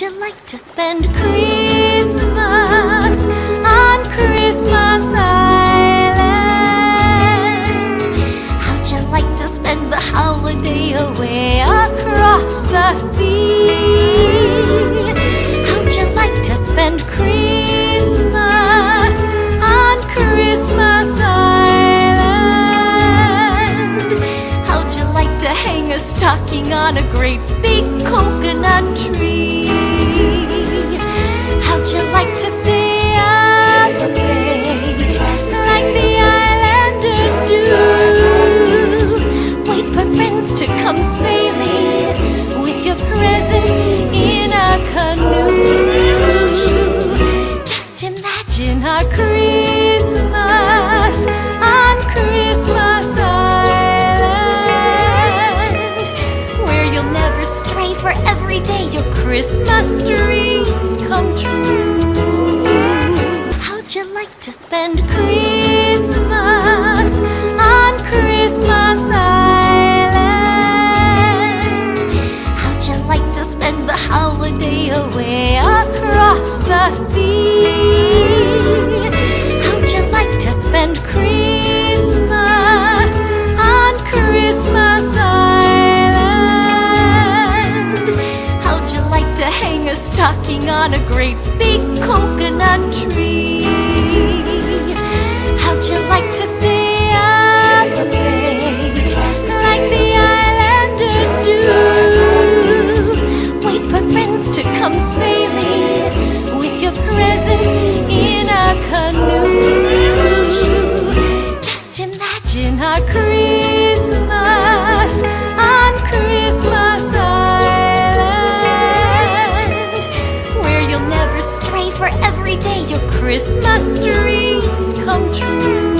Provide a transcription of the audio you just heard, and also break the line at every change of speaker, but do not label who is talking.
How'd you like to spend Christmas on Christmas Island? How'd you like to spend the holiday away across the sea? How'd you like to spend Christmas on Christmas Island? How'd you like to hang a stocking on a great big coconut tree? Presents in a canoe. Just imagine our Christmas on Christmas Island, where you'll never stray for every day your Christmas dreams come true. How'd you like to spend Christmas holiday away across the sea? How'd you like to spend Christmas on Christmas Island? How'd you like to hang a stocking on a great big coconut tree? For every day your Christmas dreams come true.